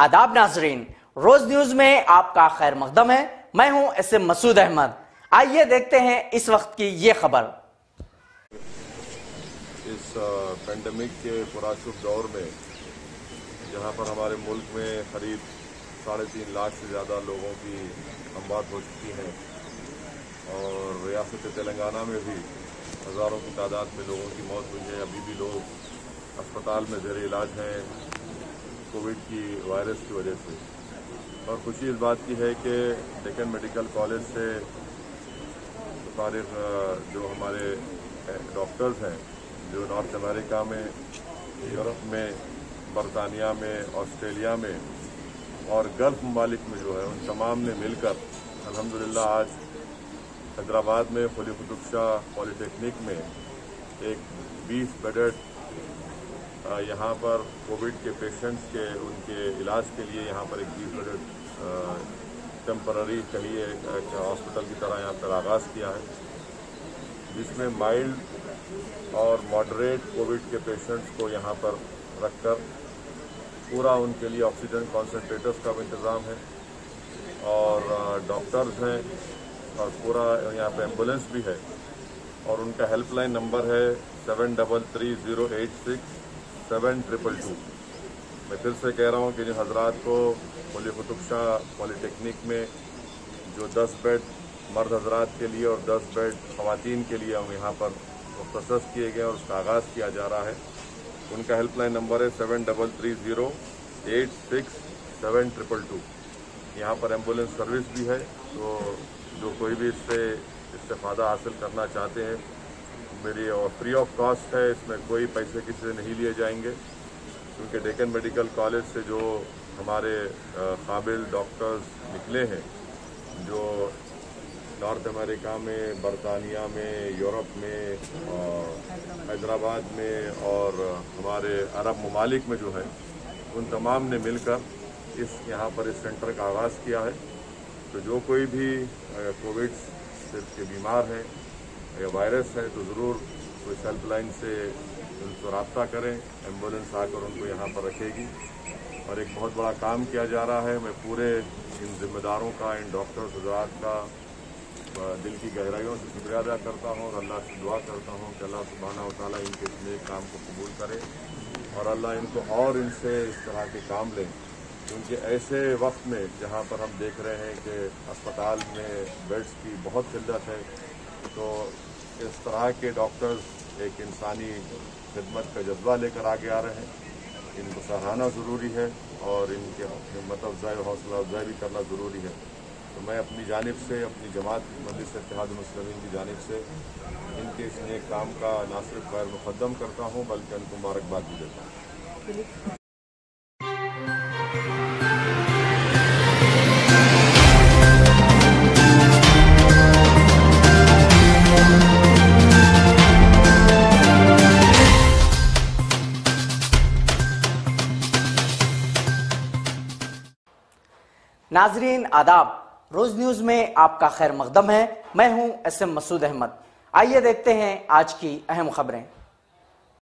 आदाब नाजरीन, रोज न्यूज़ में आपका खैर मकदम है। मैं हूँ एस एम मसूद अहमद। आइए देखते हैं इस वक्त की ये खबर। इस पेंडेमिक के पुराशुभ दौर में, जहाँ पर हमारे मुल्क में करीब साढ़े तीन लाख से ज़्यादा लोगों की अमवात हो चुकी हैं, और रियासत तेलंगाना में भी हज़ारों की तादाद में लोगों की मौत हुई है। अभी भी लोग अस्पताल में जेर इलाज हैं। कोविड की वायरस की वजह से। और खुशी इस बात की है कि डेकन मेडिकल कॉलेज से फारिग जो हमारे डॉक्टर्स हैं, जो नॉर्थ अमेरिका में, यूरोप में, बरतानिया में, ऑस्ट्रेलिया में, और गल्फ ममालिक में जो है, उन तमाम ने मिलकर, अल्हम्दुलिल्लाह आज हैदराबाद में खुली कुतुब शाह पॉलीटेक्निक में एक 20 बेडेड यहाँ पर कोविड के पेशेंट्स के, उनके इलाज के लिए यहाँ पर एक बीस बजट टेम्पररी कहिए हॉस्पिटल की तरह यहाँ पर आगाज़ किया है, जिसमें माइल्ड और मॉडरेट कोविड के पेशेंट्स को यहाँ पर रखकर पूरा उनके लिए ऑक्सीजन कॉन्सेंट्रेटर्स का भी इंतज़ाम है, और डॉक्टर्स हैं, और पूरा यहाँ पे एंबुलेंस भी है, और उनका हेल्पलाइन नंबर है seven double three zero eight six seven triple two मैं फिर से कह रहा हूँ कि जिन हजरात को मौली कुतुब शाह पॉलीटेक्निक में जो 10 बेड मर्द हजरात के लिए और 10 बेड खातन के लिए हम यहाँ पर मुख्त किए गए और उसका आगाज़ किया जा रहा है। उनका हेल्पलाइन नंबर है seven double three zero eight six seven triple two यहाँ पर एंबुलेंस सर्विस भी है तो जो कोई भी इससे इससे फ़ायदा हासिल करना चाहते हैं मेरी और फ्री ऑफ़ कॉस्ट है, इसमें कोई पैसे किसी से नहीं लिए जाएँगे। क्योंकि डेकन मेडिकल कॉलेज से जो हमारे काबिल डॉक्टर्स निकले हैं, जो नॉर्थ अमेरिका में, बरतानिया में यूरोप में हैदराबाद में, और हमारे अरब ममालिक में जो है, उन तमाम ने मिलकर इस, यहाँ पर इस सेंटर का आगाज़ किया है। तो जो कोई भी कोविड से बीमार हैं या वायरस है तो ज़रूर कोई हेल्पलाइन से उनको रबता करें, एंबुलेंस आकर उनको यहाँ पर रखेगी। और एक बहुत बड़ा काम किया जा रहा है, मैं पूरे इन जिम्मेदारों का, इन डॉक्टर्स हजरात का दिल की गहराइयों से शुक्रिया अदा करता हूँ और अल्लाह से दुआ करता हूँ कि अल्लाह सुबहाना वाली इनके इस काम को कबूल करे और अल्लाह इनको और इनसे इस तरह के काम लें। क्योंकि ऐसे वक्त में जहाँ पर हम देख रहे हैं कि अस्पताल में बेड्स की बहुत किल्लत है तो इस तरह के डॉक्टर्स एक इंसानी खिदमत का जज्बा लेकर आगे आ रहे हैं। इनको सराहना ज़रूरी है और इनके हिम्मत अफजाई हौसला अफजाई भी करना ज़रूरी है। तो मैं अपनी जानब से, अपनी जमात मजलिस इतिहाद मुस्लिम की जानब से इनके इस नए काम का ना सिर्फ़ खैर मुकदम करता हूँ, बल्कि उनको मुबारकबाद भी देता हूँ। नाजरीन, आदाब। रोज न्यूज़ में आपका खैर मकदम है। मैं हूँ एस एम मसूद अहमद। आइए देखते हैं आज की अहम खबरें।